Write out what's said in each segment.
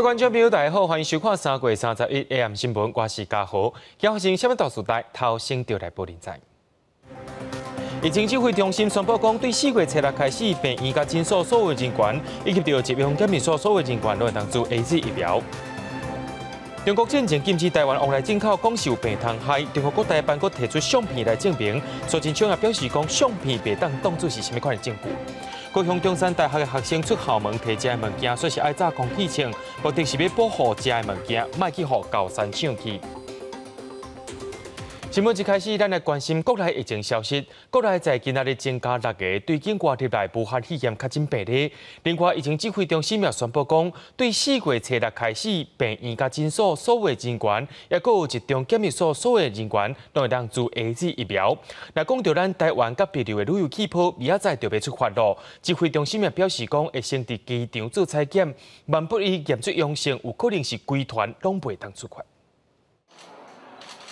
各位观众朋友，大家好，欢迎收看三月三十一 AM 新闻，我是嘉豪。今发生什么大事代，头先就来报连载。疫情指挥中心宣布讲，对四月七日开始，病院甲诊所所有人员，以及对疾病检验所所有人员，都会当做 A Z 疫苗。中国渐渐禁止台湾往来进口讲受病虫害，中国各大办国提出相片来证明。所前厂也表示讲，相片别当当作是什么款的证据。高雄中山大学的学生出校门提遮物件，说是爱炸空气枪，目的是要保护遮物件，卖去互高山抢去。新闻一开始，咱来关心国内疫情消息。国内在今仔日增加六个对境外入来武汉肺炎确诊病例。另外，疫情指挥中心也宣布讲，对四月初六开始，病院甲诊所所有人员，也阁有一中检疫所所有人员，都会当做 A Z 疫苗。那讲到咱台湾甲别流的旅游气泡，明仔载就要出发咯。指挥中心也表示讲，会先伫机场做采检，万不以验出阳性，有可能是规团拢袂当出发。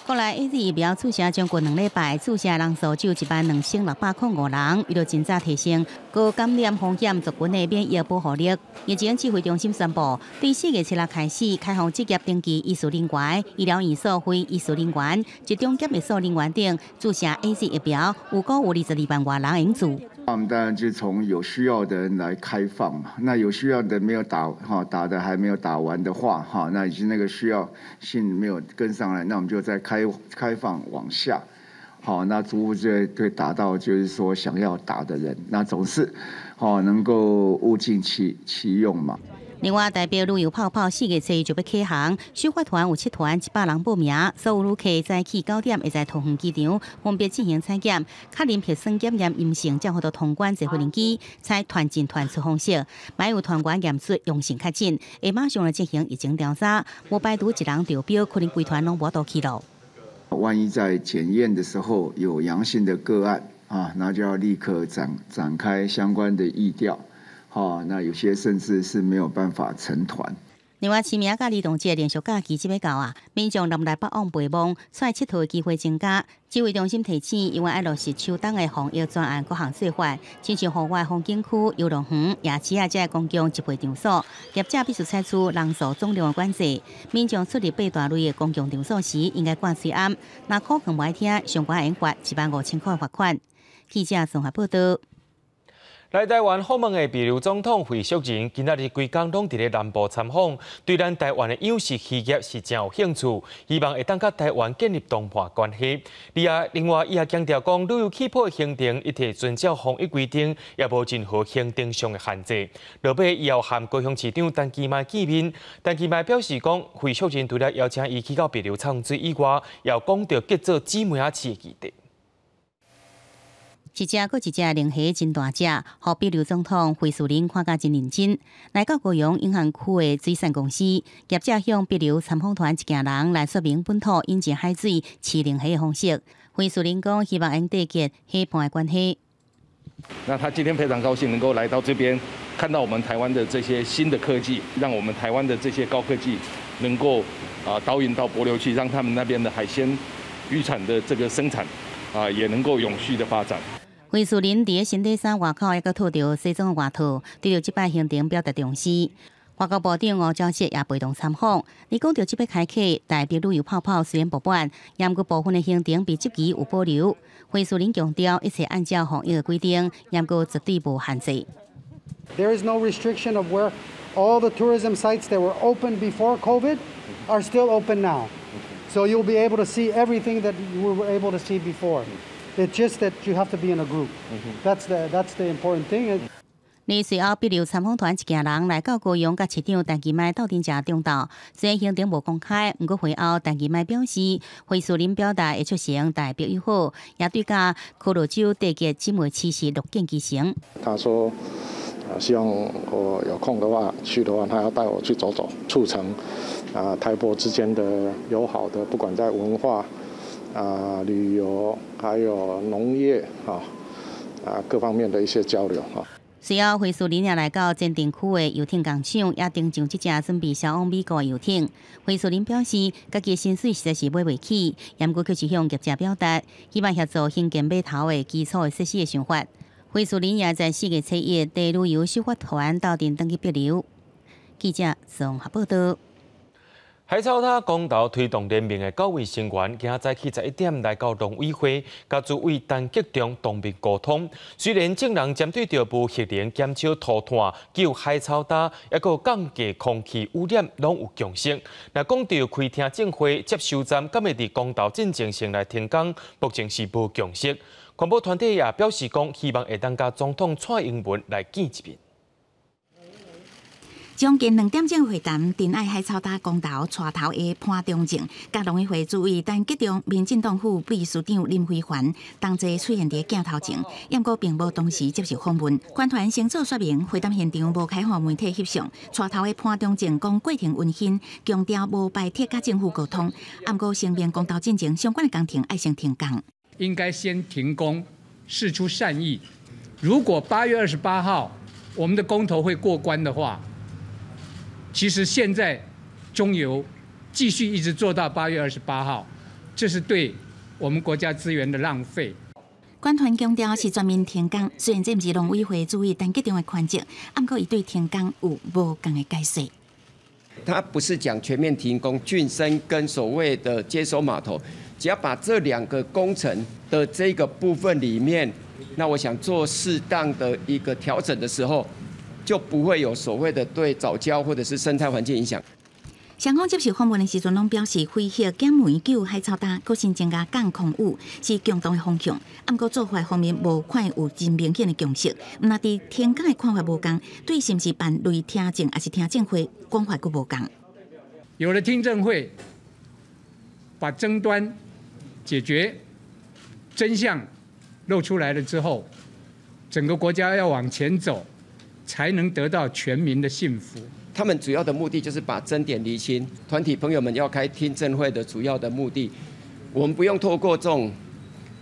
国内 A Z 疫苗注射将近两礼拜，注射人数就一万两千六百零五人，为了尽早提升高感染风险族群的免疫保护力。疫情指挥中心宣布，对四月七日开始开放职业登记医术人员、医疗院所非医术人员、集中检疫所人员等注射 A Z 疫苗，有高有二十二万外人应注。那我们当然就从有需要的人来开放嘛。那有需要的没有打哈，打的还没有打完的话哈，那已经那个需要性没有跟上来，那我们就再开开放往下。好，那逐步就会达到就是说想要打的人，那总是好能够物尽其其用嘛。另外，代表旅游泡泡四个车就要启航，首发团有七团一百人报名，所有旅客在起九点会在桃园机场分别进行采检，确认核酸检验阴性，将获得通关坐飞机，采团进团出方式。买有团员验出阳性确诊，会马上来进行疫情调查。无排除一人调标，可能规团拢无到去咯。万一在检验的时候有阳性的个案啊，那就要立刻展展开相关的疫调。哦，那有些甚至是没有办法成团。另外，清明甲儿童节连续假期即要到啊，民众南来北往陪望，出来佚佗的机会增加。指挥中心提醒，因为爱落实秋冬的防疫专案各项做法，亲像户外风景区、游乐园、夜市啊，这公共集会场所，业者必须拆除人数总量的管制。民众出入八大类的公共场所时，应该挂水安。那可更不爱听，上关应罚一万五千块罚款。记者综合报道。来台湾访问的秘鲁总统惠淑仁，今仔日规工拢伫咧南部参访，对咱台湾的优势企业是真有兴趣，希望会当甲台湾建立同伴关系。另外，另外，伊也强调讲，旅游气泡的行程一切遵照防疫规定，也无任何行程上的限制。落尾，伊要和高雄市长陈其迈见面，陈其迈表示讲，惠淑仁除了邀请伊去到秘鲁参水以外，也讲到结做姊妹仔市的基地。一只搁一只龙虾真大只，好比刘总统惠树林看甲真认真。来到高雄银行区的水产公司，业者向比如参访团一家人来说明本土引进海水饲龙虾的方式。惠树林讲希望能缔结虾盘的关系。那他今天非常高兴能够来到这边，看到我们台湾的这些新的科技，让我们台湾的这些高科技能够啊导引到博流去，让他们那边的海鲜渔产的这个生产啊也能够永续的发展。惠树林伫新地山外口，一个套着西装外套，对着即摆行程表达重视。外交部长吴钊燮也陪同参访。你讲到即摆开启，代表旅游泡泡虽然不办，但过部分的行程比积极有保留。惠树林强调，一切按照防疫的规定，但过绝对无限制。There is no restriction of where all the tourism sites that were open before COVID are still open now. So you'll be able to see everything that you were able to see before. It's just that you have to be in a group. That's the that's the important thing. 你随后比如参访团一家人来到高雄，甲市长陈其迈斗阵食中道，虽然行程无公开，毋过会后陈其迈表示，会树林表达会出席代表友好，也对甲科罗州地结姊妹七夕乐见其成。他说，啊，希望我有空的话去的话，他要带我去走走，促成啊台博之间的友好的，不管在文化。啊，旅游还有农业啊，啊各方面的一些交流哈。随后，回溯林也来到坚定区的游艇工厂，也登上即架准备销往美国的游艇。回溯林表示，家己薪水实在是买不起，也过却是向业者表达，希望协助兴建码头的基础设施的想法。回溯林也在四月七日，带旅游首发团到店登记别流。记者综合报道。海草他公道推动联名的九位成员，今仔早起十一点来到农委会，甲诸位单集中当面沟通。虽然证人针对着无核能减少涂炭、救海草大，也个降低空气污染，拢有共识。那讲到开听证会接收站，敢会伫公道进前先来停工，目前是无共识。环保团体也表示讲，希望会当甲总统蔡英文来见一面。将近两点钟会谈，တင်爱海草大公道带头的潘中正，甲农委会主委但激动，民进党副秘书长林辉环当即出现伫镜头前，不过并无同时接受访问。官团先做说明，会谈现场无开放媒体翕相。带头的潘中正讲过程温馨，强调无拜托甲政府沟通。不过声明公道进程相关的工程爱先停工，应该先停工，示出善意。如果八月二十八号我们的公投会过关的话。其实现在中油继续一直做到八月二十八号，这是对我们国家资源的浪费。官团强调是全面停工，虽然这不是农委会注意但决定的环节，不过伊对停工有无同的解释。他不是讲全面停工，俊生跟所谓的接收码头，只要把这两个工程的这个部分里面，那我想做适当的一个调整的时候。就不会有所谓的对早教或者是生态环境影响。双方接受访问的时阵，拢表示恢复减煤救海草大，个性增加降空污是共同的方向。不过做法方面无看有真明显的共识。那伫天港的看法无共，对是不是办类听证还是听证会，讲法佫无共。有了听证会，把争端解决，真相露出来了之后，整个国家要往前走。才能得到全民的幸福。他们主要的目的就是把争点厘清。团体朋友们要开听证会的主要的目的，我们不用透过这种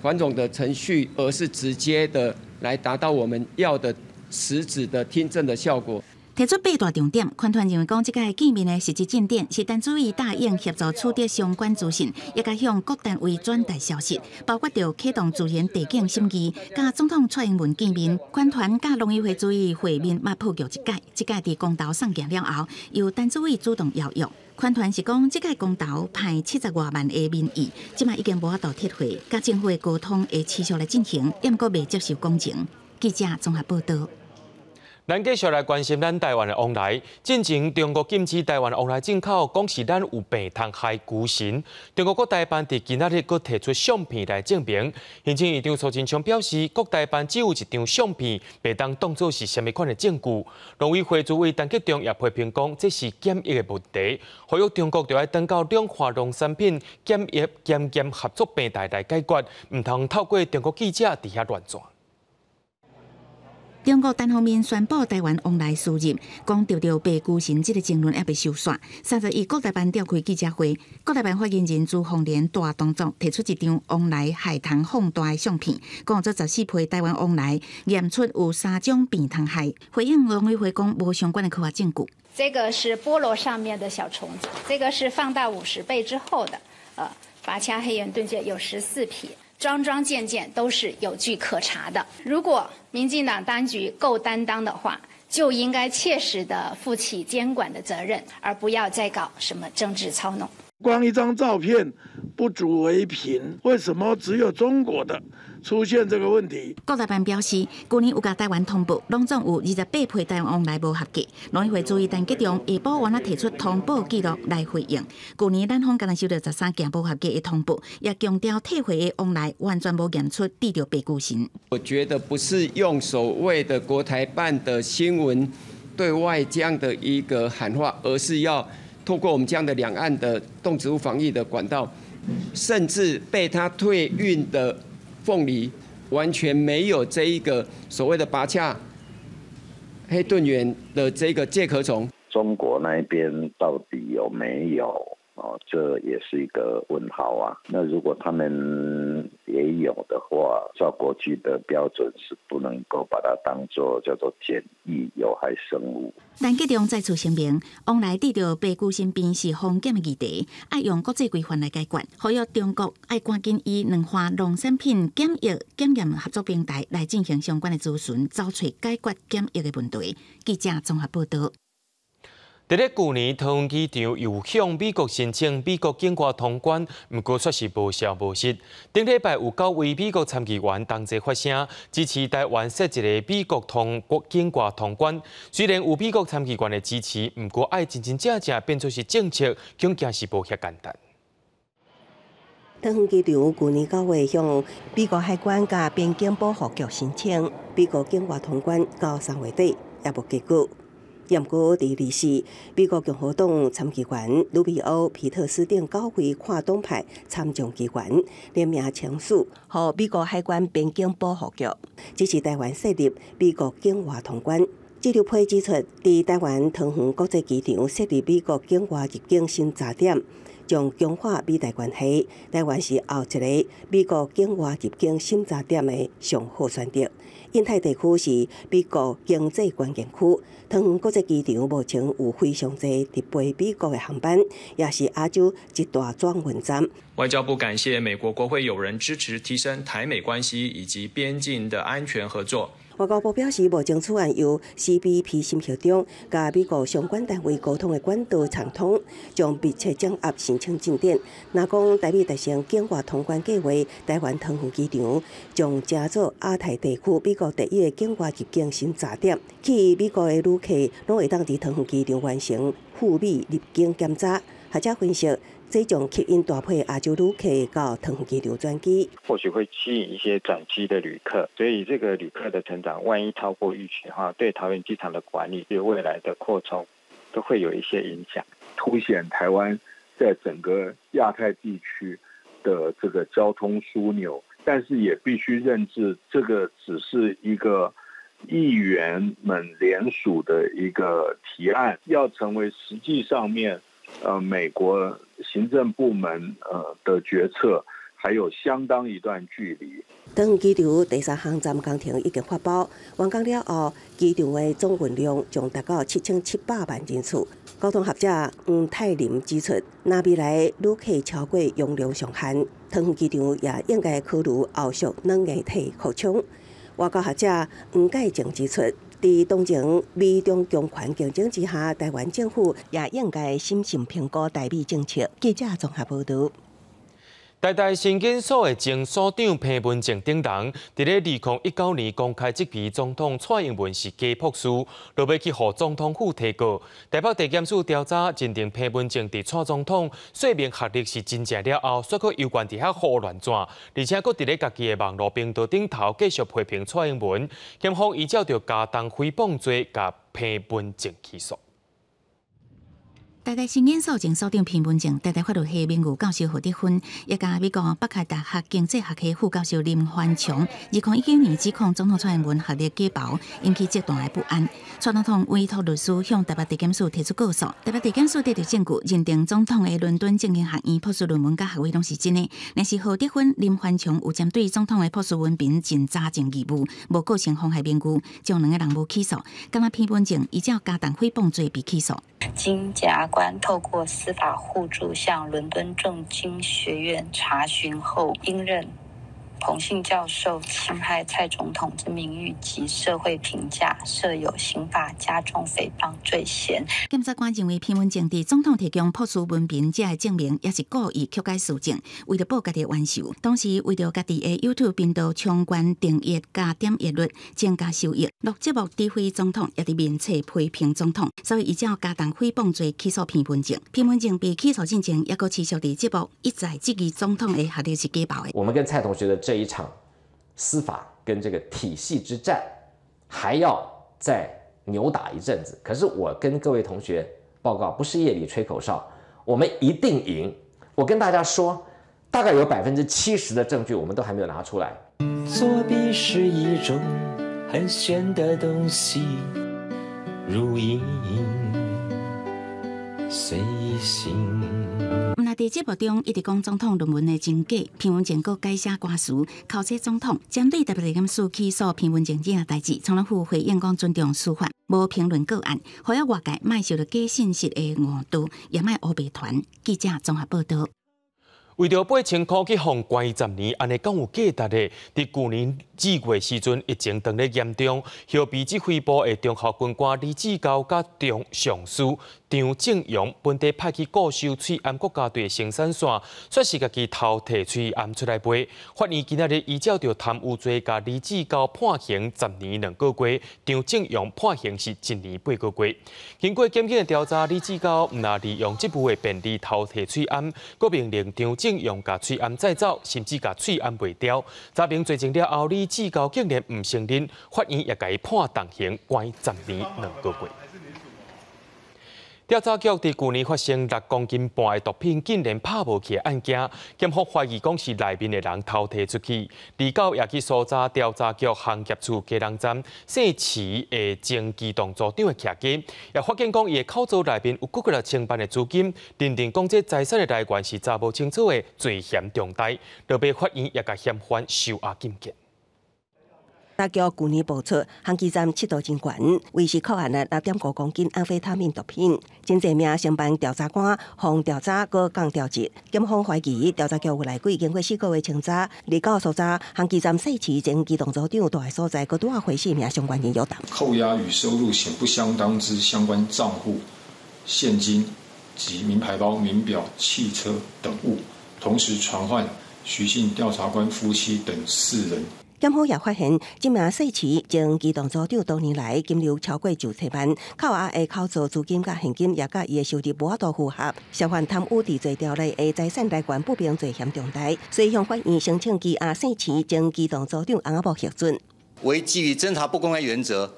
繁总的程序，而是直接的来达到我们要的实质的听证的效果。提出八大重点，团团认为讲，这个见面的实际进展是单注意答应协助取得相关资讯，也该向各单位转达消息，包括着启动自然地景审议，甲总统蔡英文见面，团团甲农委会主义会面，嘛破局一届，这届伫公道上镜了后，由单主委主动邀约。团团是讲，这届公投派七十多万的民意，即卖已经无法度撤回，甲政府的沟通会持续来进行，也毋过未接受工程。记者综合报道。咱继续来关心咱台湾的往来。进前中国禁止台湾往来进口，讲是咱有病通害孤神。中国国台办伫今仔日佫提出相片来证明。行政院长苏贞昌表示，国台办只有一张相片，袂当当作是虾米款的证据。农委会主委陈吉中也批评讲，这是检疫的问题，呼吁中国就要等到两化农产品检疫检验合作平台来解决，唔通透过中国记者伫遐乱转。中国单方面宣布台湾往来输入，讲着着白孤神这个争论也被收煞。三十一国台办召开记者会，国台办发言人朱凤莲大动作提出一张往来海棠放大的相片，讲这十四批台湾往来验出有三种病虫害，回应农委会讲无相关的科学证据。这个是菠萝上面的小虫子，这个是放大五十倍之后的，呃，拔掐黑眼盾介有十四匹。桩桩件件都是有据可查的。如果民进党当局够担当的话，就应该切实的负起监管的责任，而不要再搞什么政治操弄。光一张照片不足为凭，为什么只有中国的？出现这个问题，国台办表示，去年有甲台湾通报，拢总有二十八批台湾往来无合格。农委会注意，但吉中下晡完了提出通报记录来回应。去年咱方刚收到十三件不合格的通报，也强调退回的往来完全无验出地着白骨神。我觉得不是用所谓的国台办的新闻对外这样的一个喊话，而是要透过我们这样的两岸的动植物防疫的管道，甚至被他退运的。凤梨完全没有这一个所谓的拔恰黑盾猿的这个介壳虫，中国那边到底有没有？哦，这也是一个问号啊。那如果他们也有的话，照国际的标准是不能够把它当做叫做简易有害生物。但吉中再次声明，往来地着白骨新病是风险的议题，爱用国际规范来解决。呼吁中国爱赶紧以两化农产品检疫检验合作平台来进行相关的咨询，找出解决检疫的问题。记者综合报道。伫咧去年，桃园机场又向美国申请美国境外通关，毋过却是无效无实。顶礼拜有九位美国参议员同齐发声，支持台湾设一个美国通国境外通关。虽然有美国参议员的支持，毋过爱真真正正变做是政策，恐惊是无遐简单。桃园机场去年九月向美国海关甲边境保护局申请美国境外通关，到三月底也无结果。不过，第二是美国共和党参议员卢比欧、皮特斯等高会跨党派参众议员联名签署，和美国海关边境保护局支持台湾设立美国境外通关。这条批指出，伫台湾桃园国际机场设立美国境外入境新闸点。将强化美台关系，台湾是后一个美国境外入境审查点的上好选择。印太地区是美国经济关键区，桃园国际机场目前有非常多直飞美国的航班，也是亚洲一大转运站。外交部感谢美国国会友人支持提升台美关系以及边境的安全合作。外交部表示，目前此案由 CBP 新校长甲美国相关单位沟通的管道畅通，将密切掌握申请进展。若讲台美达成境外通关计划，台湾桃园机场将加做亚太地区美国第一个境外入境新站点，去美国的旅客拢会当伫桃园机场完成赴美入境检查。学者分析。这种吸引搭配亚洲旅客到桃园机场转机，或许会吸引一些转机的旅客，所以这个旅客的成长，万一超过预期的话，对桃园机场的管理，对未来的扩充，都会有一些影响，凸显台湾在整个亚太地区的这个交通枢纽。但是也必须认知，这个只是一个议员们联署的一个提案，要成为实际上面。呃，美国行政部门呃的决策还有相当一段距离。当机场第三航站工程已经发包完工了后，机场的总运量将达到七千七百万人次。交通学者黄泰林指出，那未来旅客超过容量上限，桃园机场也应该考虑后续冷硬体扩充。外交学者黄介正指出。在当前美中强权竞争之下，台湾政府也应该审慎评估台币政策。记者综合报道。台大新检所的前所长彭文正等人，伫咧二零一九年公开这批总统蔡英文是假朴书，落要去和总统府提告。台北地检署调查认定彭文正伫蔡总统说明学历是真正了后，却去有关伫遐胡乱转，而且佫伫咧家己的网络平台顶头继续批评蔡英文，检方依照着加重诽谤罪，甲彭文正起诉。台大新研所前所长评文正，台大法律系名誉教授何德芬，也甲美国北开大学经济学系副教授林焕强，二零一九年指控总统蔡英文学历假包，引起极大的不安。蔡总统委托律师向台北地检署提出告诉，台北地检署得到证据，认定总统的伦敦政经学院博士论文甲学位拢是真的。但是何德芬、林焕强有针对总统的博士文凭尽查证义务，无构成妨害名誉，将两个人无起诉。今日评文正依照加重诽谤罪被起诉。经甲官透过司法互助向伦敦政经学院查询后，应认。彭姓教授侵害蔡总统之名誉及社会评价，设有刑法加重诽谤罪嫌。检察官认为，批文证伫总统提供朴素文凭，这证明也是故意曲解事情，为了保家己的冤仇，同时为了家己的 YouTube 频道冲关订阅加点阅率，增加收益。录节目诋毁总统，也伫面册批评总统，所以依照加重诽谤罪起诉批文证。批文证被起诉之前，也个持续伫节目一再质疑总统的学历是假报的。我们跟蔡同学的。这一场司法跟这个体系之战，还要再扭打一阵子。可是我跟各位同学报告，不是夜里吹口哨，我们一定赢。我跟大家说，大概有百分之七十的证据，我们都还没有拿出来。作弊是一种很玄的东西，如影随形。那在节目中一直讲总统论文的真假，评文正个改写歌词，考测总统针对特别地检署起诉评文正这样代志，从来不回应讲尊重司法，无评论个案，好要外界卖受到假信息的误导，也卖乌白团。记者综合报道。为着八千块去放关十年，安尼讲有价值的，伫去年二月时阵疫情当咧严重，后备指挥部的中校军官李志高甲中上司。张正阳本地派去固收翠安国家队的生产线，说是家己偷摕翠安出来卖。法院今日依照着贪污罪，甲李志高判刑十年两个月，张正阳判刑是一年八个月。经过检警的调查，李志高毋但利用这部的便利偷摕翠安，佫命令张正阳甲翠安再造，甚至甲翠安卖掉。查明罪证了后，李至高竟然毋承认，法院也甲伊判重刑，关十年两个月。调查局伫去年发生六公斤半的毒品，竟然拍无起案件，检方怀疑讲是内面的人偷摕出去。二九也去搜查调查局行业处机动站，姓池的前机动组长的徛机，也发现讲伊的口罩内面有几个了清办的资金，认定讲这财产的来源是查无清楚的罪嫌重大，特别法院也甲嫌犯收押禁见。大局去年爆出，航机站七度真悬，维持扣案了六点五公斤安非他命毒品。真济名承办调查官方调查搁降调职，检方怀疑调查局有内鬼经过四个月清查，二九搜查航机站四期前机动组长大所在，搁拄啊回四名相关人有档。扣押与收入显不相当之相关账户、现金及名牌包、名表、汽车等物，同时传唤徐姓调查官夫妻等四人。检方也发现，这名四期前机动组长多年来金流超过九千万，扣押的扣除资金甲现金也甲伊的收入无法度符合，涉犯贪污治罪条例的财产来源不明罪嫌重大，所以向法院申请羁押四期前机动组长阿伯核准。为基于侦查不公开原则，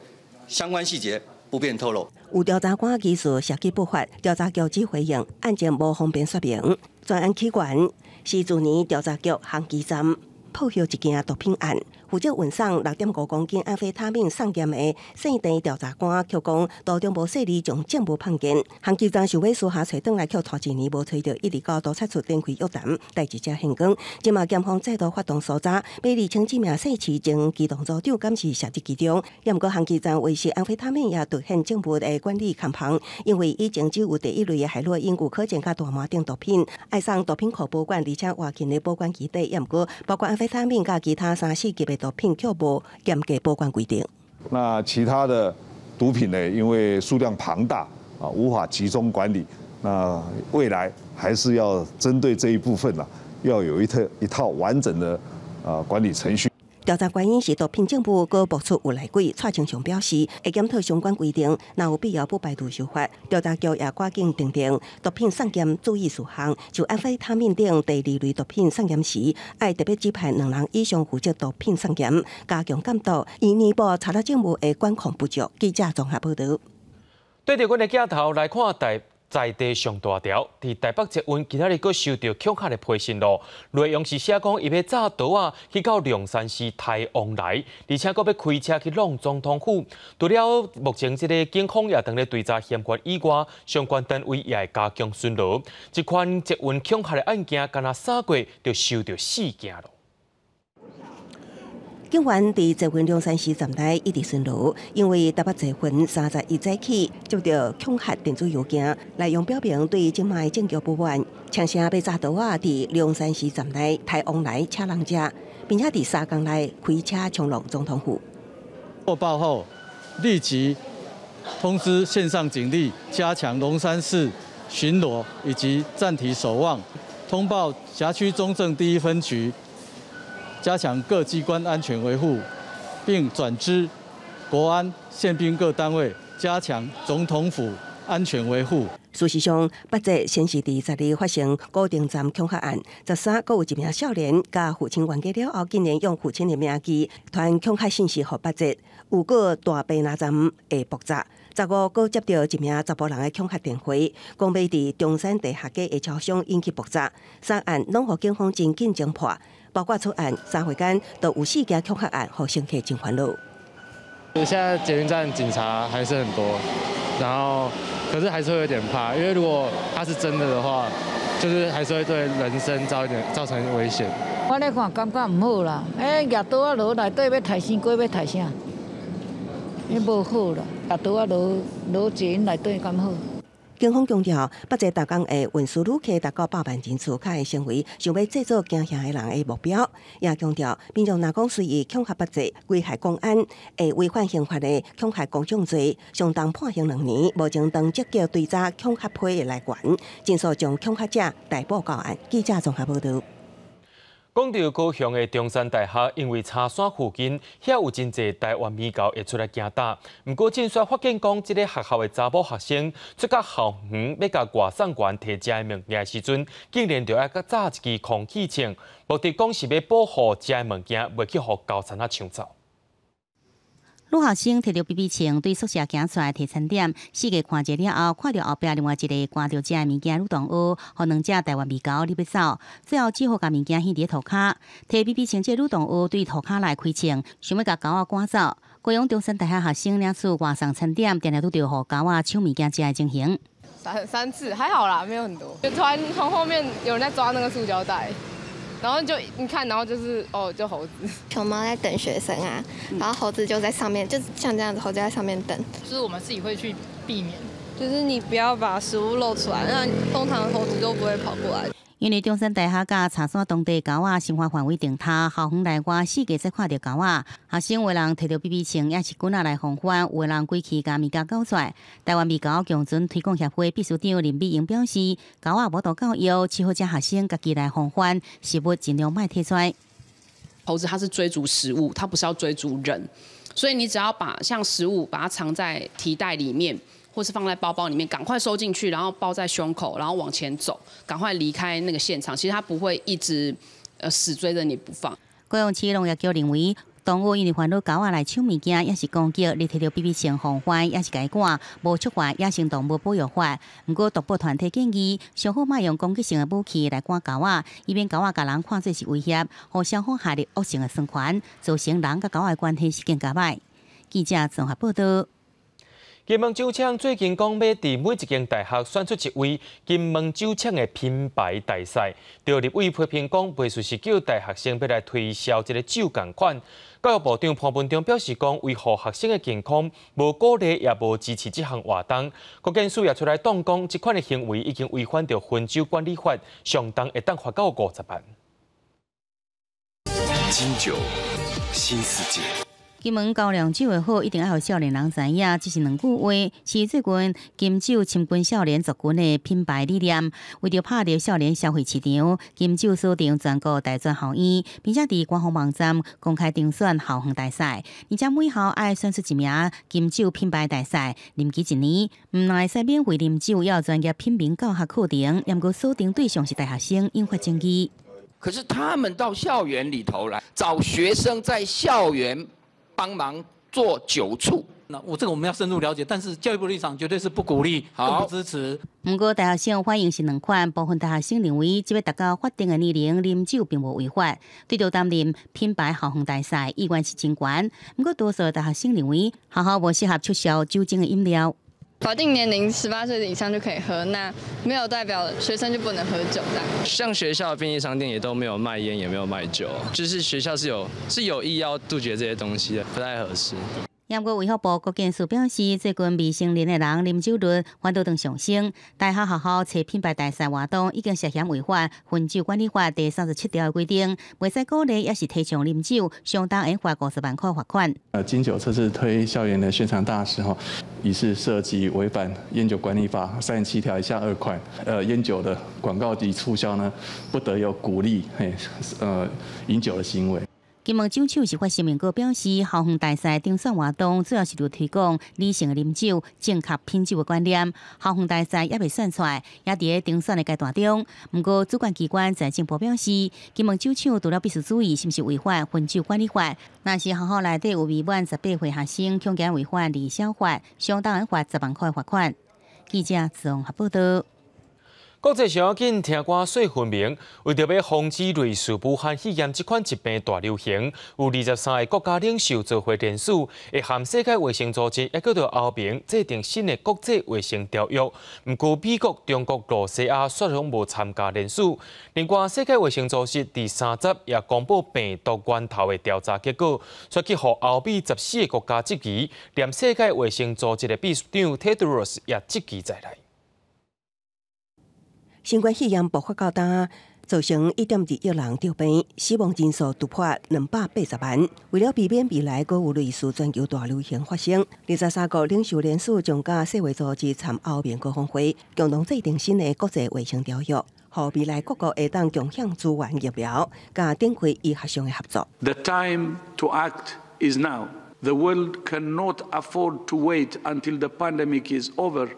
相关细节不便透露。有调查官技术涉及不法，调查局只回应案件无方便说明。专案起源是去年调查局航机站。破获一件毒品案，负责运送六点五公斤安非他命送检的县地调查官却讲，道中无细里将证物判件，航机长想要私下找转来，却拖一年无找到，一直到都测出电开约谈，代志才现讲。今嘛检方再度发动搜查，被厘清这名四期前机动组长敢是涉入其中。也毋过航机站维持安非他命也凸显证物的管理看旁，因为以前只有第一类的海洛因有可见甲大麻等毒品，爱上毒品可保管，而且活近的保管基地，也毋过包括安非他命甲其他三四级的毒品，却无严格保管规定。那其他的毒品呢？因为数量庞大啊，无法集中管理。那未来还是要针对这一部分呢，要有一套一套完整的啊管理程序。调查原因是毒品政府各爆出有内鬼，蔡清雄表示会检讨相关规定，若有必要不排除修法。调查局也赶紧订定毒品送检注意事项，就安非他命等第二类毒品送检时，爱特别指派两人以上负责毒品送检，加强监督，以弥补查到政务的管控不足。记者综合报道。对着阮的镜头来看待。在地上大条，伫台北捷运今仔日佫收到恐吓的批信咯，内容是写讲伊要炸刀啊去到龙山市台王来，而且佫要开车去弄总统府。除了目前这个警方也当咧对查嫌犯以外，相关单位也会加强巡逻。这款捷运恐吓的案件，干那三个月就收到四件咯。警员伫捷运龙山市站内一直巡逻，因为台北捷运三十一早起接到恐吓电子邮件，内容表明对境卖政局不满，枪声被炸到啊！伫龙山市站内太往来车人家，并且伫三更内开车冲入总统府。获报后，立即通知线上警力加强龙山市巡逻以及暂停守望，通报辖区中正第一分局。加强各机关安全维护，并转知国安、宪兵各单位加强总统府安全维护。事实上，八节先是第十二发生固定站恐吓案，十三个有一名少年甲父亲完结了后，竟然用父亲的名义传恐吓信息给八节，有个大白拿站会爆炸。十五个接到一名查甫人的恐吓电话，讲要伫中山地下街的车厢引起爆炸。三案拢互警方真紧侦破。包括出案三回间都有四件恐吓案和乘客真欢乐。现在捷运站警察还是很多，然后可是还是会有点怕，因为如果他是真的的话，就是还是会对人身造一点造成危险。我咧看感觉唔好啦，哎，举刀啊落内底要抬生鬼要抬啥？伊无好啦，举刀啊落落捷运内底敢好？警方强调，北捷达港的运输旅客达到百万人次，卡会成为想要制造惊吓的人的目标。也强调，民众若讲随意恐吓北捷、危害公安、会违反刑法的恐吓公众罪，相当判刑两年。目前当积极追查恐吓批的来源，尽速将恐吓者逮捕到案。记者综合报道。讲到高雄的中山大学，因为茶山附近遐有真侪台湾米糕会出来行打。不过，警察发现讲，即个学校的查某学生出到校园要甲外送员摕食的物件时阵，竟然就要甲炸一支空气枪，目的讲是要保护食的物件，袂去互高层啊抢走。女学生摕着 BB 枪对宿舍行出来提餐点，四个看者了后，看到后壁另外一个关着食物件女动物，互两只台湾米糕你要走，最后只好甲物件掀伫涂骹，摕 BB 枪这女同学对涂骹来开枪，想要甲狗仔赶走。高雄中山大学学生两次外送餐点，定定拄着互狗仔抢物件食的情形。三三次还好啦，没有很多，就突然从后面有人在抓那个塑胶袋。然后就你看，然后就是哦，就猴子。熊猫在等学生啊，然后猴子就在上面，就像这样子，猴子在上面等。就是我们自己会去避免，就是你不要把食物露出来，那通常猴子都不会跑过来。因为中山大学甲茶山当地狗仔生活范围定他，校方内外四界才看到狗仔，学生有人摕着 BB 枪，也是棍仔来防范，有人规气甲物件搞出来。台湾米狗共存推广协会秘书长林美英表示，狗仔无道教育，只好将学生家己来防范，食物尽量卖摕出来。猴子它是追逐食物，它不是要追逐人，所以你只要把像食物把它藏在提袋里面。或是放在包包里面，赶快收进去，然后包在胸口，然后往前走，赶快离开那个现场。其实他不会一直呃死追着你不放。高雄市农业局认为，动物因为烦恼狗仔来抢物件，也是攻击，你摕到 B B 枪防范，也是改管，无触犯野生动物保育法。不过，动物团体建议，最好卖用攻击性的武器来赶狗仔，以免狗仔甲人看做是威胁，互相互害的恶性的循环，造成人甲狗仔关系是更加歹。记者综合报道。金门酒厂最近讲要伫每一间大学选出一位金门酒厂的品牌大使，着立委批评讲，背书是叫大学生要来推销这个酒共款。教育部长潘文忠表示讲，维护学生的健康，无鼓励也无支持这项活动。国建署也出来当讲，这款的行为已经违反着分酒管理法，相当会当罚到五十万。金酒新世界。金门高粱酒的好，一定要互少年人知影。这是两句话，是最近金酒深耕少年族群的品牌理念。为着拍着少年消费市场，金酒锁定全国大专校院，并且伫官方网站公开定选校园大赛。而且每校爱选出一名金酒品牌大赛，任期一年。唔来使免费啉酒，要专业品评教学课程，两个锁定对象是大学生，引发争议。可是他们到校园里头来找学生，在校园。帮忙做酒处，那我这个我们要深入了解，但是教育部立场绝对是不鼓励，更不支持。不过大学生欢迎是两款，部分大学生认为，这要达到法定的年龄，饮酒并无违法。对着担任品牌校风大赛，意愿是真悬。不过多数大学生认为，学校无适合促销酒精的饮料。法定年龄十八岁以上就可以喝，那没有代表学生就不能喝酒的。像学校便利商店也都没有卖烟，也没有卖酒，就是学校是有是有意要杜绝这些东西的，不太合适。英国卫生部国建署表示，最近未成年的人啉酒率反倒等上升。大学学校找品牌大赛活动已经涉嫌违反《分酒管理法》第三十七条的规定，未使鼓励也是提倡啉酒，相当于罚五十万块罚款。呃，金酒这次推校园的宣传大使哈，疑似涉及违反《烟酒管理法》三十七条以下二款。呃，烟酒的广告及促销呢，不得有鼓励嘿呃饮酒的行为。金门酒厂是发声明，告表示，校方大赛定选活动主要是要推广理性的饮酒、正确品酒的观念。校方大赛也未选出来，也伫咧定选的阶段中。不过主管机关财政部表示，金门酒厂除了必须注意是不是违反分酒管理法，若是学校内底有未满十八岁学生，强奸违反二小法，相当于罚十万块罚款。记者综合报道。国际上紧听歌说分明，为着要防止类似武汉肺炎这款疾病大流行，有二十三个国家领袖做会联署，会含世界卫生组织，也叫做欧盟制定新的国际卫生条约。不过，美国、中国、俄罗西亚率先无参加联署。另外，世界卫生组织第三集也公布病毒源头的调查结果，说去互欧美十四个国家积极，连世界卫生组织的秘书长 Tedros 也积极在内。新冠肺炎爆发到当，造成一点二亿人得病，死亡人数突破两百八十万。为了避免未来各有类似全球大流行发生，二十三个领袖联署将甲世卫组织参欧面高峰会，共同制定新的国际卫生条约，互未来各国会当共享资源疫苗，甲展开医学上的合作。The time to act is now. The world cannot afford to wait until the pandemic is over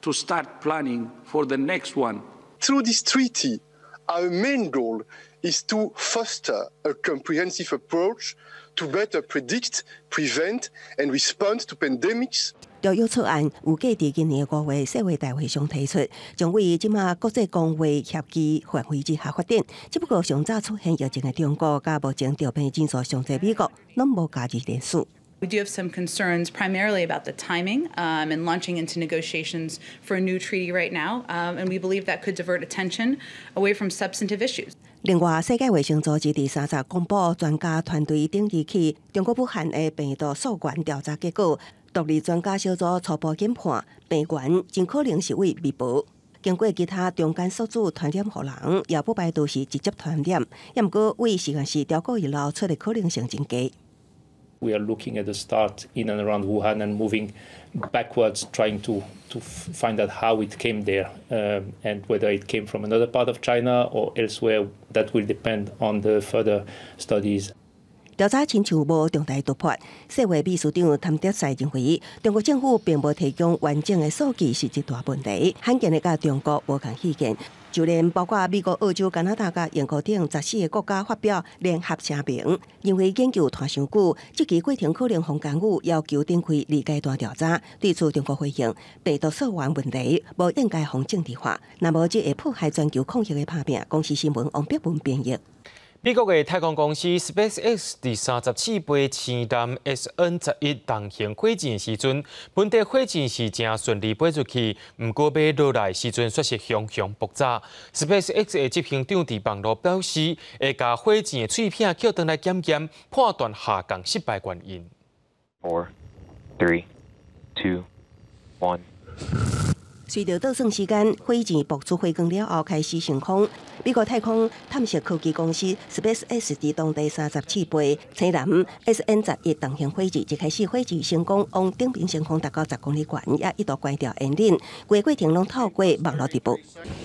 to start planning for the next one. Through this treaty, our main goal is to foster a comprehensive approach to better predict, prevent, and respond to pandemics. 条约草案有计伫今年五月世卫大会上提出，将为即马国际公卫协议范围之下发展。只不过上早出现疫情的中国，甲目前调病人数上侪美国，拢无加入联署。 We do have some concerns primarily about the timing um, and launching into negotiations for a new treaty right now, um, and we believe that could divert attention away from substantive issues. 另外，世界卫生组织第三十公布专家团队顶日起中国武汉的病毒溯源调查结果，独立专家小组初步研判病源真可能是为微博。经过其他中间宿主传染互人，也不排除是直接传染，也毋过为实验室调过以后出的可能性真低。We are looking at the start in and around Wuhan and moving backwards, trying to, to find out how it came there um, and whether it came from another part of China or elsewhere. That will depend on the further studies. 调查亲像无重大突破，世卫秘书长谭德赛认为，中国政府并无提供完整的数据是一大问题，罕见的甲中国无共意见。就连包括美国、澳洲、加拿大、甲英国等十四个国家发表联合声明，因为研究拖伤久，这期过程可能防干预，要求展开二阶段调查。对此，中国回应：病毒溯源问题无应该防政治化，那么这会破坏全球抗疫的拍拼。公司新闻王碧文编译。美国嘅太空公司 SpaceX 第三十次飞前站 SN 十一同型火箭时阵，本地火箭是正顺利飞出去，毋过飞落来时阵却是熊熊爆炸。SpaceX 嘅执行长伫网络表示，会将火箭嘅碎片捡倒来检验，判断下降失败原因。Four, three, two, one. 随着倒算时间，火箭爆出火光了后开始升空。美国太空探索科技公司 SpaceX 伫当地三十次飞车蓝 SN 十一重型火箭，一开始火箭成功往顶边升空达到十公里高，也一度关掉引擎，规过程拢透过网络直播。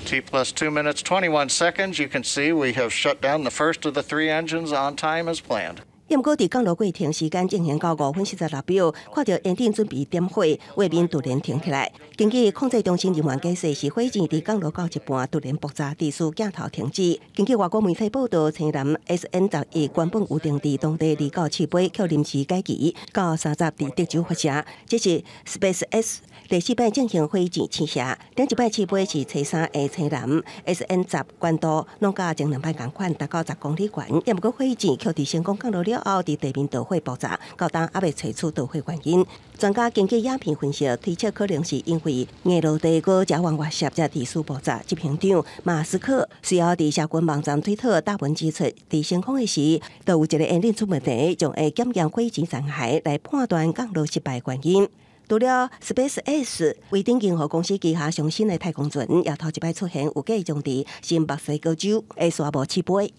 T plus two minutes twenty one seconds. You can see we have shut down the first of the three engines on time as planned. 因过伫降落过程时间进行到五分四十六秒，看到烟顶准备点火，画面突然停起来。根据控制中心人员解释，是火箭伫降落到一半突然爆炸，致使镜头停止。根据外国媒体报道，青蓝 SN 十一原本预定伫当地离岛起飞，却临时改期到三十伫德州发射。这是 SpaceX 第四摆进行火箭试射，顶一摆起飞是初三 A 青蓝 SN 十关度，拢甲前两摆同款达到十公里远，也毋过火箭却伫成功降落了。后伫地面导火爆炸，到当还未找出导火原因。专家根据影片分析，推测可能是因为硬落地个加往外射才地速爆炸。执行长马斯克随后伫社群网站推特大文指出，伫升空的时，都有一个引擎出问题，将会检验火箭残骸来判断降落失败原因。除了 SpaceX 为顶任何公司旗下上新的太空船，也头一摆出现有计将伫新墨西哥州的沙漠起飞。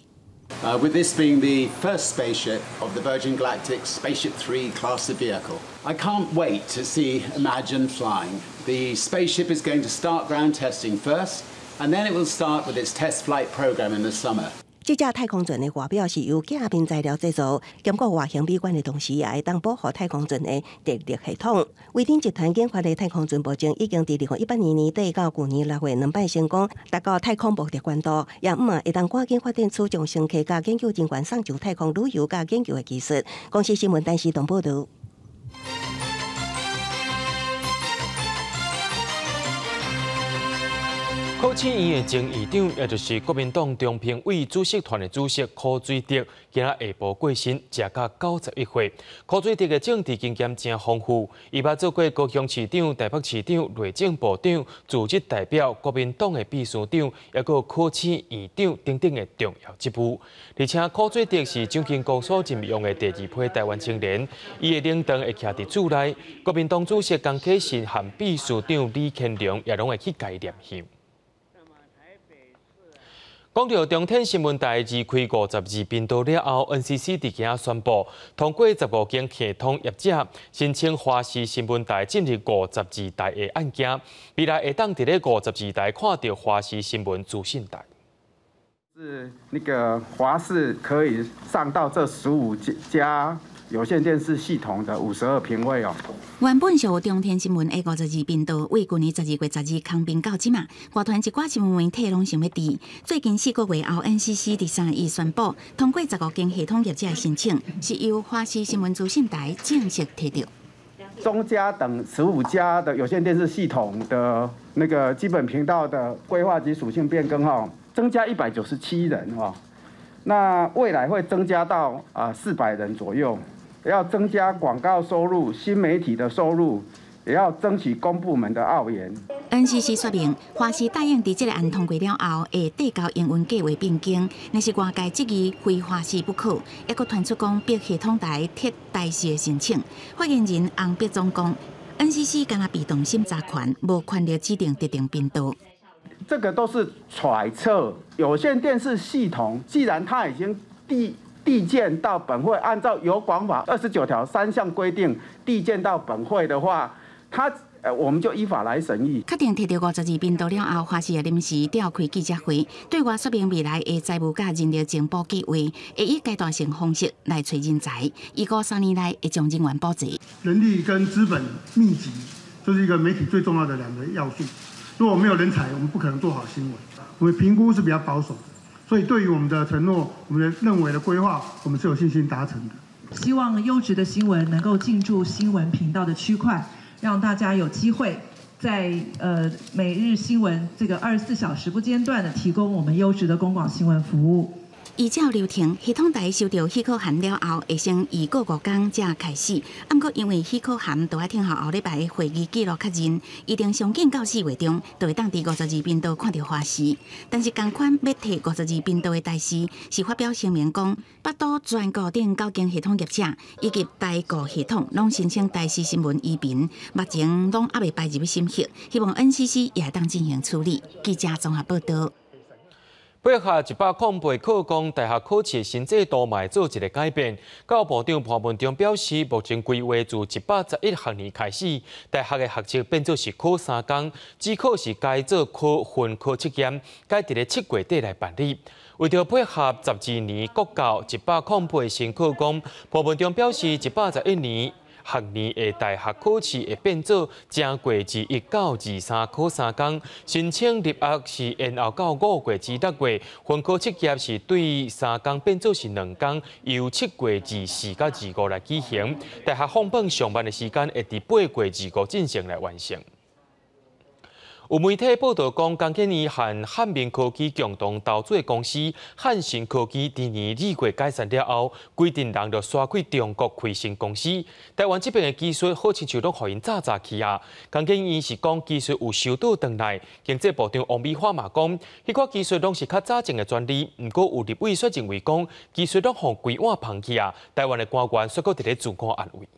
Uh, with this being the first spaceship of the Virgin Galactic Spaceship 3 class of vehicle. I can't wait to see Imagine flying. The spaceship is going to start ground testing first, and then it will start with its test flight program in the summer. 这架太空船的外表是由镜片材料制造，经过外形美观的同时，也会当保护太空船的电力系统。威丁集团研发的太空船目前已经伫二零一八年年底到去年六月两摆成功达到太空目的关度，也毋嘛会当赶紧发展出将乘客甲研究人员上上太空旅游甲研究的技术。公司新闻单时同报道。考试院的前院长，也就是国民党中评委主席团的主席柯水德，今日下晡过身，食到九十一岁。柯水德的政治经验真丰富，伊捌做过高雄市长、台北市长、内政部长、组织代表、国民党的秘书长，也有考试院长等等的重要职务。而且柯水德是蒋经国所任用的第二批台湾青年，伊的领导会徛伫厝内，国民党主席江启臣和秘书长李乾良也拢会去改念信。讲到中天新闻台二开五十二频道了后，NCC 伫今日宣布，通过十五间系统业者申请华视新闻台进入五十二台的案件，未来会当伫咧五十二台看到华视新闻资讯台。是那个华视可以上到这十五家。有线电视系统的五十二频位哦。原本是中天新闻的五十二频道，为去年十二月十二康平告知嘛，外团一寡新闻媒体拢想要低。最近四个月后，NCC 第三日宣布，通过十五间系统业者的申请，是由华西新闻资讯台正式提到。中加等十五家的有线电视系统的那个基本频道的规划及属性变更哦，增加一百九十七人哦。那未来会增加到啊四百人左右。要增加广告收入、新媒体的收入，也要争取公部门的澳元。NCC 说明，华视答应伫这个案通过了后，会递交营运计划变更。那是外界质疑非华视不可，一个传出讲别系统台替代的申请。发言人洪必总讲，NCC 敢若被动性查款，无权力指定特定频道。这个都是揣测。有线电视系统既然它已经递。递件到本会，按照有广法二十九条三项规定，递件到本会的话，他呃，我们就依法来审议。确定提到五十二频道了后，华视临时召开记者会，对外说明未来的财务甲人力情报计划，会以阶段性方式来催人才，一个三年内会将人员保值。人力跟资本密集，这是一个媒体最重要的两个要素。如果没有人才，我们不可能做好新闻。我们评估是比较保守。所以，对于我们的承诺，我们的认为的规划，我们是有信心达成的。希望优质的新闻能够进驻新闻频道的区块，让大家有机会在呃每日新闻这个二十四小时不间断的提供我们优质的公广新闻服务。依照流程，系统台收到许可函了后，会先以个五天才开始。不过，因为许可函都要听候后礼拜会议记录确认，一定上紧到四月中，就会当第五十二频道看到花絮。但是，同款要提五十二频道的代事是发表声明讲，八都全国顶交警系统业者以及台国系统拢申请代事新闻移民，目前拢还未排入审核，希望 NCC 也当进行处理。记者综合报道。配合一百空八考工大学考试新制度，卖做一个改变。教部长潘文忠表示，目前规划自一百十一学年开始，大学的学习变做是考三工，只考是改做考分科测验，改伫咧七月底来办理。为着配合十二年国教一百空八新课工，潘文忠表示，一百十一年。学年的大学考试会变做正月至一到二三考三天，申请入学是延后到五月至六月，分科测验是对三天变做是两天，由七月至四到二五来举行。大学放榜上班的时间会伫八月二五进行来完成。有媒体报道讲，江建义和汉明科技共同投资的公司汉信科技，第二二月解散了后，规定人就刷去中国开新公司。台湾这边的技术好亲像都互因早早去啊。江建义是讲技术有收到回来，经济部长王美花嘛讲，迄款技术拢是较早前的专利，毋过有立委说认为讲技术拢互规划放弃啊。台湾的官员说过伫咧自我安慰。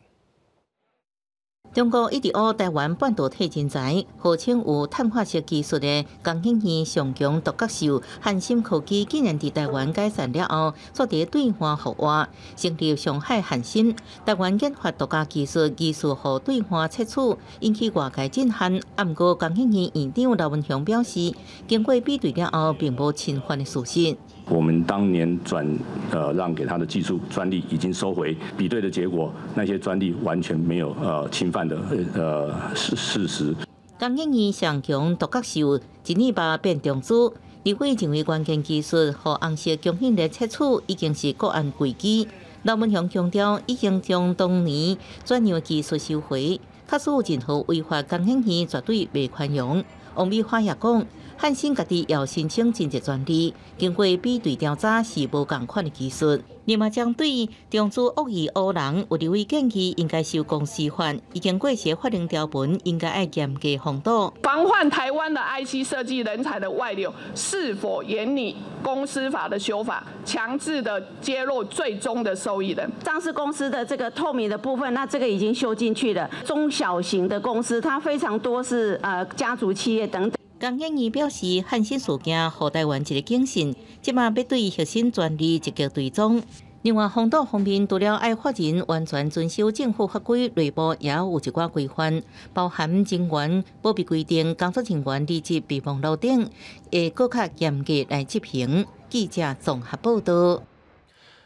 中国一直学台湾半导体人才，号称有碳化式技术的江兴义上强独角兽汉芯科技，竟然伫台湾解散了后，做伫对华合外，成立上海汉芯。台湾研发独家技术，技术互对华测取，引起外界震撼。啊，毋过江兴义院长刘文雄表示，经过比对了后，并无侵犯的属性。我们当年转呃让给他的技术专利已经收回，比对的结果，那些专利完全没有呃侵犯的呃事事实。江英义上强独角兽，一年把变重组，立会认为关键技术和红色供应的测取已经是国安规矩。刘文雄强调，已经将当年转让技术收回，假使有任何违法，江英义绝对未宽容。王美花也讲。汉信家己要申请真值专利，经过比对调查是无共款的技术。另外，将对中资恶意恶人有留意建议，应该受公司法，已经过些法令条文，应该要严格防堵。防范台湾的 IC 设计人才的外流，是否严拟公司法的修法，强制的揭露最终的受益人？上市公司的这个透明的部分，那这个已经修进去了。中小型的公司，它非常多是呃家族企业等等。江建义表示，汉信事件给台湾一个警讯，即马要对核心专利积极追踪。另外，风岛方面除了爱法人完全遵守政府法规，内部也有一寡规范，包含人员保密规定、工作人员离职备忘录等，会更较严格来执行。记者综合报道。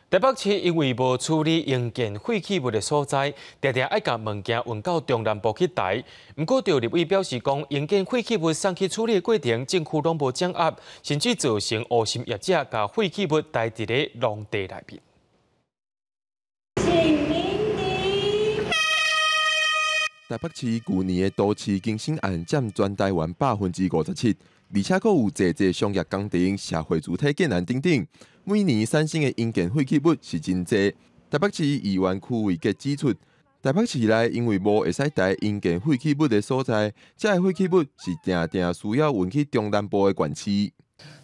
台北市因为无处理硬件废弃物的所在，常常爱将物件运到中南部去台。不过，赵立伟表示讲，硬件废弃物送去处理的过程，政府拢无掌握，甚至造成恶心业者把废弃物带伫咧农地内面。台北市去年的都市更新案占全台湾百分之五十七，而且阁有侪侪商业工程、社会主体建案等等。每年产生的硬件废弃物是真多。台北市议员区委皆指出，台北市内因为无会使带硬件废弃物的所在，这废弃物是定定需要运去中南部的县市。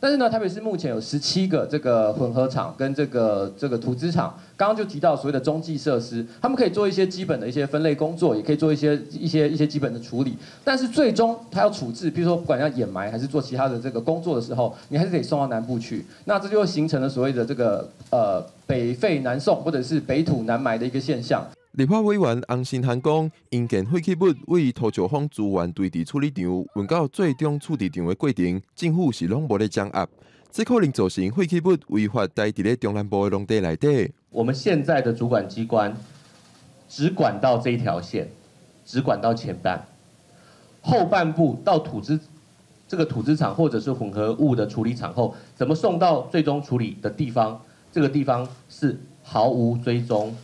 但是呢，台北市目前有十七个这个混合厂跟这个这个土资厂，刚刚就提到所谓的中继设施，他们可以做一些基本的一些分类工作，也可以做一些一些一些基本的处理。但是最终它要处置，比如说不管要掩埋还是做其他的这个工作的时候，你还是得送到南部去。那这就形成了所谓的这个呃北废南送或者是北土南埋的一个现象。立法委员洪新涵讲，因件废弃物位于土石方资源堆伫处理场运到最终处理场的过程，政府是拢无咧掌握，这可能造成废弃物违法待伫咧中南部的农地内底。我们现在的主管机关只管到这一条线，只管到前半，后半部到土资这个土资厂或者是混合物的处理厂后，怎么送到最终处理的地方？这个地方是毫无追踪。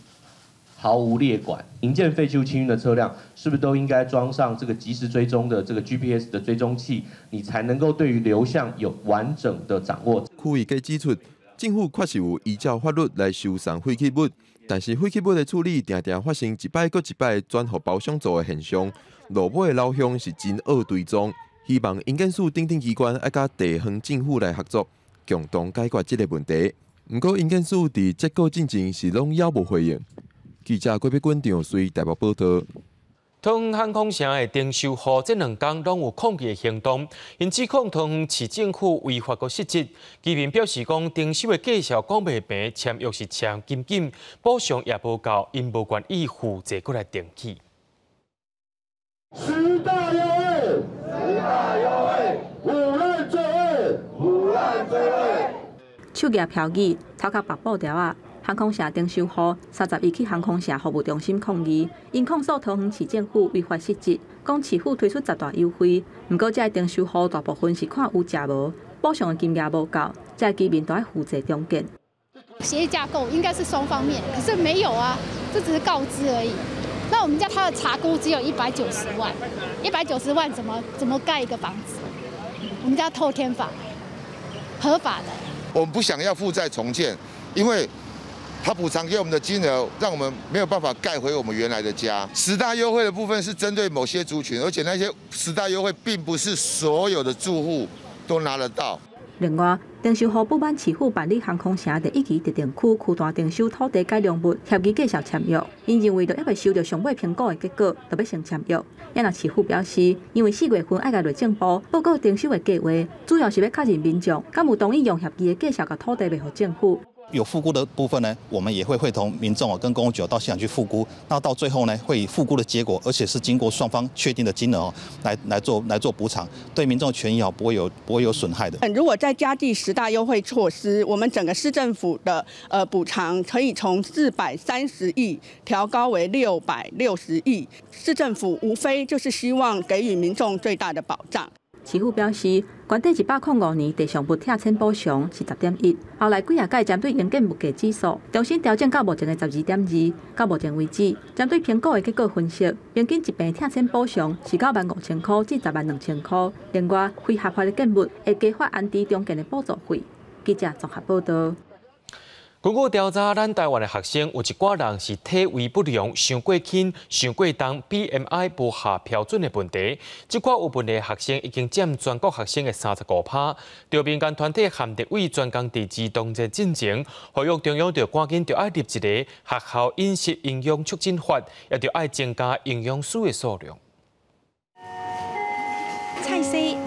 毫无列管，营建废弃物清运的车辆是不是都应该装上这个即时追踪的这个 GPS 的追踪器？你才能够对于流向有完整的掌握。区域给指出，政府确实有依照法律来收藏废弃物，但是废弃物的处理常常发生一摆搁一摆转互包厢做的现象。落尾的老乡是真恶追踪，希望营建署等等机关爱甲地方政府来合作，共同解决这个问题。不过营建署伫结果进程是拢杳无回应。记者郭碧君、张随台北报道。通航空城的丁修河这两天拢有抗议行动，因指控通市政府违法个失职。居民表示讲，丁修的介绍讲袂平，签约是签紧紧，补偿也无够，因无愿意负责过来登记。十大优惠，十大优惠，五万最惠，五万最惠。手举票语，头壳白布条啊！航空社丁修户三十一去航空社服务中心抗议，因控诉桃园市政府违法失职，讲市府推出十大优惠，不过这丁修户大部分是看有食无，补偿的金额无够，这居民都要负责中间。协议架构应该是双方面，可是没有啊，这只是告知而已。那我们家他的查估只有一百九十万，一百九十万怎么怎么盖一个房子？我们家透天房，合法的。我们不想要负债重建，因为。他补偿给我们的金额，让我们没有办法盖回我们原来的家。十大优惠的部分是针对某些族群，而且那些十大优惠并不是所有的住户都拿得到。另外，丁修户不满市府办理航空城第一期特定区区段征收土地改良物协议介绍签约，因认为着还未收到上尾评估的结果，就要先签约。也那市府表示，因为四月份爱甲内政部报告征收的计划，主要是要确认民众敢有同意用协议的介绍甲土地卖给政府。有复估的部分呢，我们也会会同民众啊跟公共局到现场去复估，那到最后呢，会以复估的结果，而且是经过双方确定的金额哦，来来做来做补偿，对民众权益啊不会有不会有损害的。如果再加第十大优惠措施，我们整个市政府的呃补偿可以从四百三十亿调高为六百六十亿，市政府无非就是希望给予民众最大的保障。市府表示，原底一百零五年地上物拆迁补偿是十点一，后来几啊届针对营建物价指数重新调整到目前的十二点二。到目前为止，针对评估的结果分析，平均一平拆迁补偿是九万五千块至十万两千块。另外，非合法的建物会加发安置中建的补助费。记者综合报道。根据调查，咱台湾的学生有一寡人是体位不良、伤过轻、伤过重、BMI 不合标准的问题。这寡有问题的学生已经占全国学生的三十五趴。调民间团体含特委专工地自动在进行，呼吁中央要赶紧要爱立一个学校饮食营养促进法，也要爱增加营养素的数量。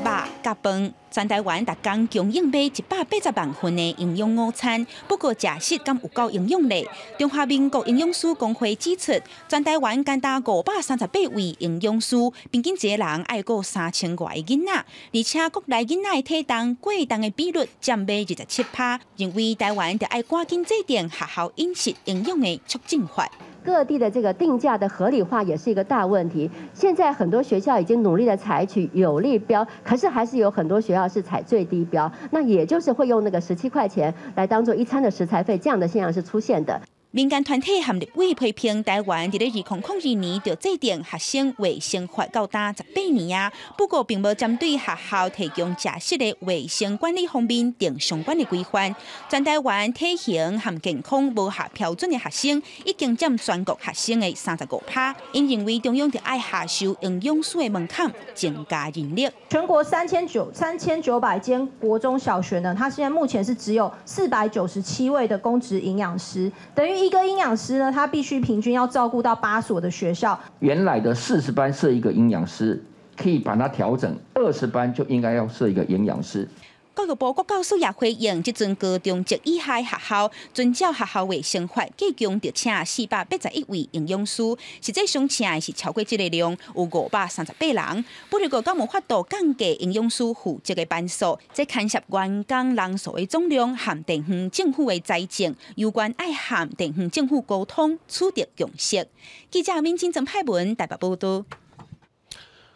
肉、加饭。全台湾逐工供应卖一百八十万份的营养午餐，不过食食敢有够营养呢？中华民国营养师工会指出，全台湾干达五百三十八位营养师，平均一个人爱过三千外个囡仔，而且国内囡仔的体重过重的比率占百二十七趴，认为台湾得爱赶紧制定学校饮食营养的促进法。各地的这个定价的合理化也是一个大问题。现在很多学校已经努力的采取有利标，可是还是有很多学校是采最低标，那也就是会用那个十七块钱来当做一餐的食材费，这样的现象是出现的。民间团体含立委批评台湾伫咧二零零二年就制定学生卫生法到达十八年啊，不过并无针对学校提供食食的卫生管理方面定相关的规范。全台湾体型含健康无合标准的学生已经占全国学生的三十五趴，因认为中央就爱下修营养素的门槛，增加人力。全国三千九三千九百间国中小学呢，它现在目前是只有四百九十七位的公职营养师，等于。一个营养师呢，他必须平均要照顾到八所的学校。原来的四十班设一个营养师，可以把它调整，二十班就应该要设一个营养师。教育部国教署也回应，即阵高中及以下学校遵照学校卫生法，计共着请四百八十一位营养师，实际上请的是超过这个量，有五百三十八人。不过，教无法度降低营养师负责的班数，这牵涉员工人数的总量和地方政府的财政，有关爱和地方政府沟通，取得共识。记者民警曾派文台北报道。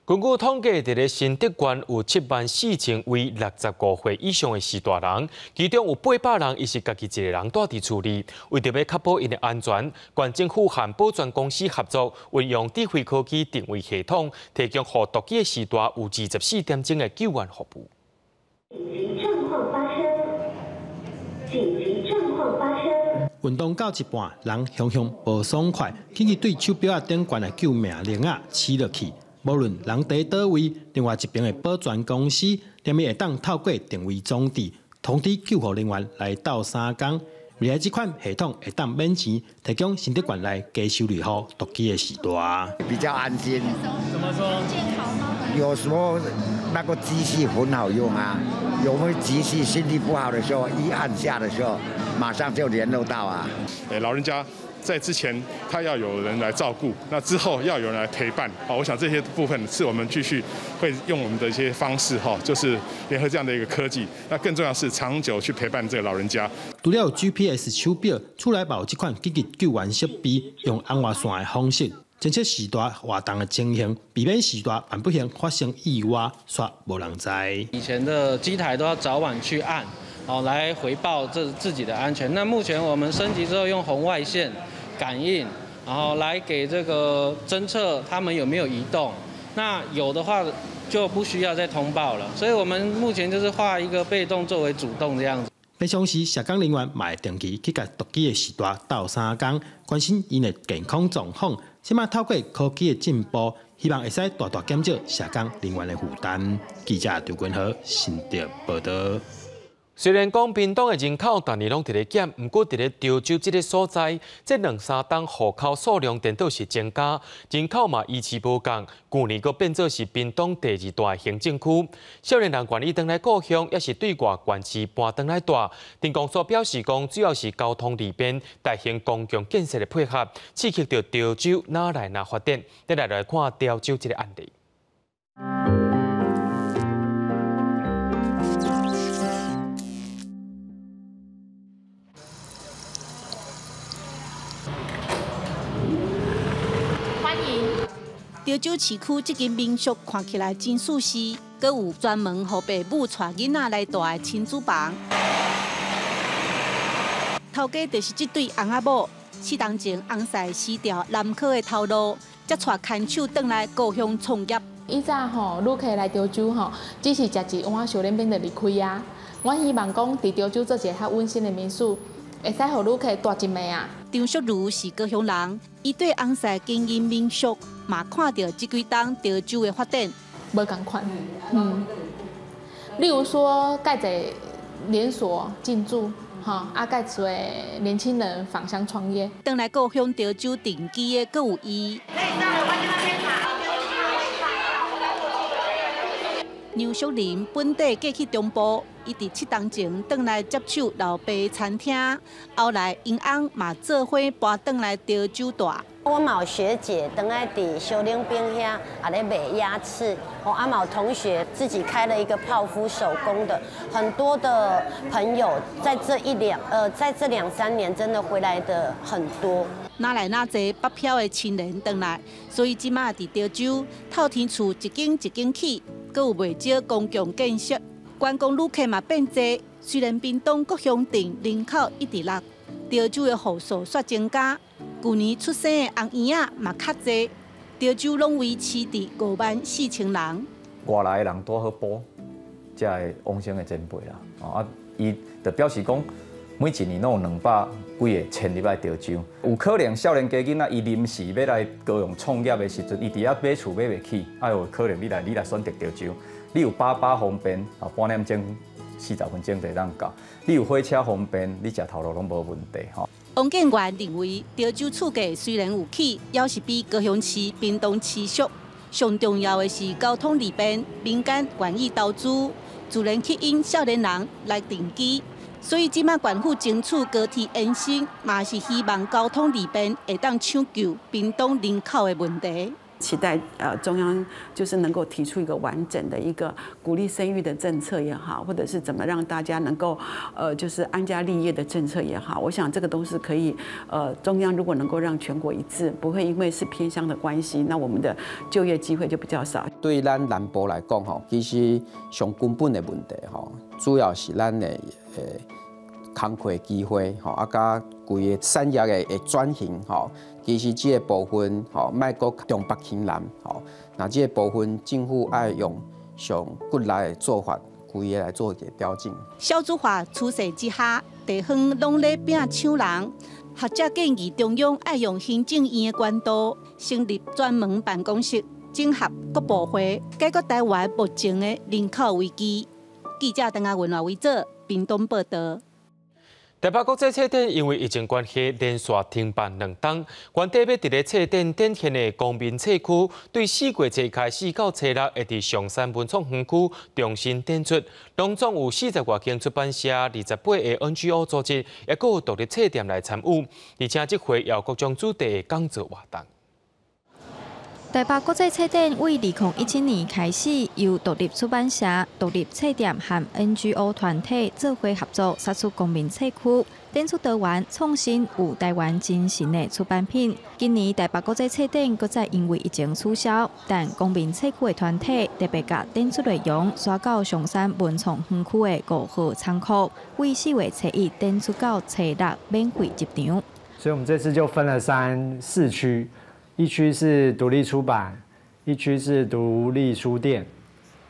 根据统计，伫咧新德县有七万四千位六十五岁以上的士大人，其中有八百人伊是家己一个人住伫厝里。为着要确保因的安全，县政府和保全公司合作，运用智慧科技定位系统，提供互独居的时段有二十四点钟的救援服务。紧急状况发生！紧急状况发生！运动到一半，人雄雄无爽快，紧急对手表啊顶悬的救命铃啊起落去。无论人伫倒位，另外一边的保全公司，连咪会当透过定位装置通知救护人员来到三江。未来这款系统会当免钱提供新德管来加修理好独机的时段，比较安心。怎么说？有时候那个机器很好用啊，有没有机器心情不好的时候，一按下的时候，马上就联络到啊。诶，老人家。在之前，他要有人来照顾；那之后要有人来陪伴。好，我想这些部分是我们继续会用我们的一些方式，哈，就是联合这样的一个科技。那更重要是长久去陪伴这个老人家。除了 GPS 手表出来保这款紧急救援设备，用安外线的方式侦测时段活动的情形，避免时段万不幸发生意外，煞无人知。以前的机台都要早晚去按，哦，来回报这自己的安全。那目前我们升级之后，用红外线。感应，然后来给这个侦测他们有没有移动，那有的话就不需要再通报了。所以我们目前就是画一个被动作为主动这样子。平常时，下岗人员买定期去甲独居的时段到三岗，关心因的健康状况。起码透过科技的进步，希望会使大大减少下岗人员的负担。记者刘君和新德报道。虽然讲屏东的人口逐年拢伫咧减，毋过伫咧潮州这个所在，这两三档户口数量颠倒是增加，人口嘛依次无降。去年阁变做是屏东第二大行政区，少年人愿意登来故乡，也是对外县市搬登来住。电工所表示讲，主要是交通利便、大型公共建设的配合，刺激着潮州哪来哪发展。再来来看潮州这个案例。潮州市区这间民宿看起来真舒适，阁有专门予父母带囡仔来住的亲子房。头家就是这对翁仔某，四当前翁婿辞掉南科的头路，才带牵手回来故乡创业。以前吼，旅客来潮州吼，只是食一碗小冷面就离开啊。我希望讲在潮州做一个较温馨的民宿，会使予旅客住一暝啊。张淑如是故乡人，伊对红山经营民宿。嘛，看到这几冬潮州的发展，无共款。嗯，例如说，盖在连锁进驻，哈，啊，盖做年轻人返乡创业，等来故乡潮州定居的，各有伊。牛淑林本地过去中部，伊伫七当前转来接手老爸餐厅，后来因翁嘛做伙搬转来潮州大。我某学姐等来伫小岭边遐，啊咧卖鸭翅。我阿某同学自己开了一个泡芙手工的，很多的朋友在这一两呃，在这两三年真的回来的很多。哪来哪济北漂的亲人回来，所以即马伫潮州透天厝一间一间起，阁有未少公共建设，观光旅客嘛变多。虽然屏东各乡镇人口一直落，潮州的户数却增加。旧年出生的红婴仔嘛较济，潮州拢维持伫五万四千人。外来的人多好补，才会往生的前辈啦。啊，伊就表示讲。每一年拢有两百几个迁入来潮州，有可能少年家囡仔伊临时要来高雄创业的时阵，伊伫遐买厝买袂起，哎有可能你来你来选择潮州，你有八八方便，啊半点钟四十分钟就当到，你有火车方便，你食头路拢无问题吼。王建元认为，潮州厝价虽然有起，也是比高雄市、屏东市俗，上重要的是交通利便，民间愿意投资，自然吸引少年人来定居。所以，即卖政府争取高铁延伸，嘛是希望交通利便，会当抢救屏东人口的问题。期待呃中央就是能够提出一个完整的一个鼓励生育的政策也好，或者是怎么让大家能够呃就是安家立业的政策也好，我想这个都是可以呃中央如果能够让全国一致，不会因为是偏乡的关系，那我们的就业机会就比较少。对咱南部来讲吼，其实上根本的问题吼，主要是咱的呃。工课机会，吼，啊，甲规个产业的转型，吼，其实这个部分，吼，卖国重北轻南，吼，那这个部分政府爱用上骨力的做法，规个来做一个调整。小组化趋势之下，地方拢咧拼抢人，学者建议中央爱用行政院的管道，成立专门办公室，整合各部会，解决台湾目前的人口危机。记者邓阿文来为者，屏东报道。台北国际车展因为疫情关系连续停办两档，原地要伫咧车展展现的公民车区，对四月一开始到初六会伫上山文创园区重新展出。当中有四十多间出版社、二十八个 NGO 组织，也有独立册店来参与，而且这回有各种主题的讲座活动。台北国际册展为二零一七年开始，由独立出版社、独立册店和 NGO 团体做伙合作，杀出公民册区，展出台湾创新有台湾精神的出版品。今年台北国际册展搁再因为疫情取消，但公民册区的团体特别甲展出内容刷到上山文创园区的五号仓库，为四月初一展出到初六免费入场。所以我们这次就分了三四区。一区是独立出版，一区是独立书店，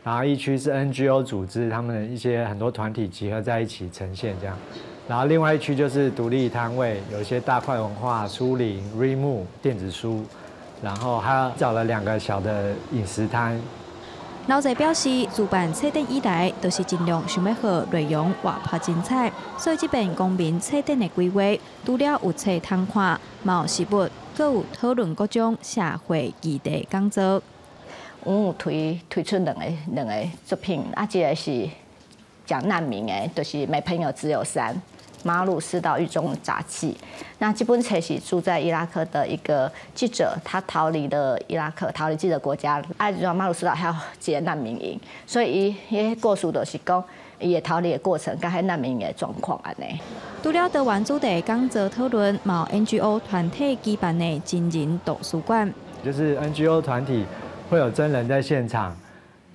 然后一区是 NGO 组织，他们的一些很多团体集合在一起呈现这样，然后另外一区就是独立摊位，有一些大块文化、书林、Remo 电子书，然后还找了两个小的饮食摊。老者表示，主办册展以来，都是尽量想要和内容活泼精彩，所以这边公民册展的规划，除了有册通看，有实物。各有讨论各种社会议题工作。我有推推出两个两个作品，啊，一个是讲难民的，就是没朋友只有山，马鲁斯岛狱中杂记。那这本册是住在伊拉克的一个记者，他逃离了伊拉克，逃离自己的国家，啊，就马鲁斯岛还有几个难民营，所以伊伊故事就是讲。也逃离的过程，跟海难民的状况安尼。除了台湾主题讲座讨论，毛 NGO 团体举办的真人图书馆，就是 NGO 团体会有真人在现场，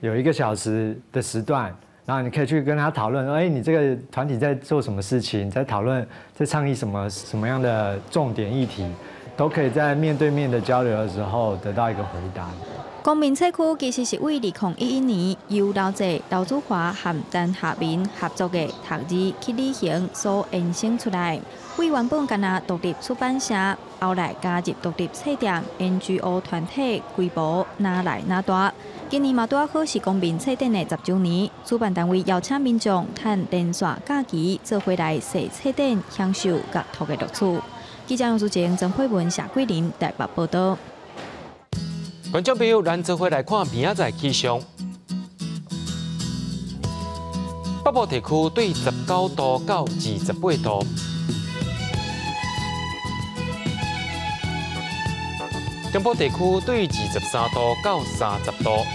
有一个小时的时段，然后你可以去跟他讨论，哎，你这个团体在做什么事情，在讨论，在倡议什么什么样的重点议题，都可以在面对面的交流的时候得到一个回答。公民册区其实是为二零一一年由老姐刘祖华和陈夏明合作的读字去旅行所衍生出来。为原本干那独立出版社，后来加入独立册店、NGO 团体，规模哪来哪大。今年嘛拄好是公民册店的十周年，主办单位邀请民众趁连续假期做回来写册店，享受阅读的乐趣。记者杨淑静、曾慧文、夏桂林台北报道。观众朋友，咱做回来看明仔载气象。北部地区对十九度到二十八度。中部地区对二十三度到三十度。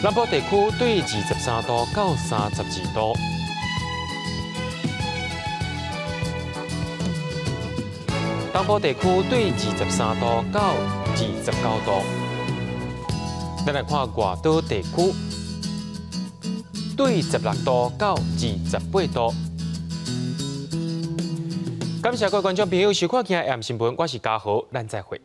南部地区对二十三度到三十二度。东部地区对二十三度到二十九度。咱来看外岛地区，对十六度到二十八度。感谢各位观众朋友收看今日 M 新闻，我是嘉豪，咱再会。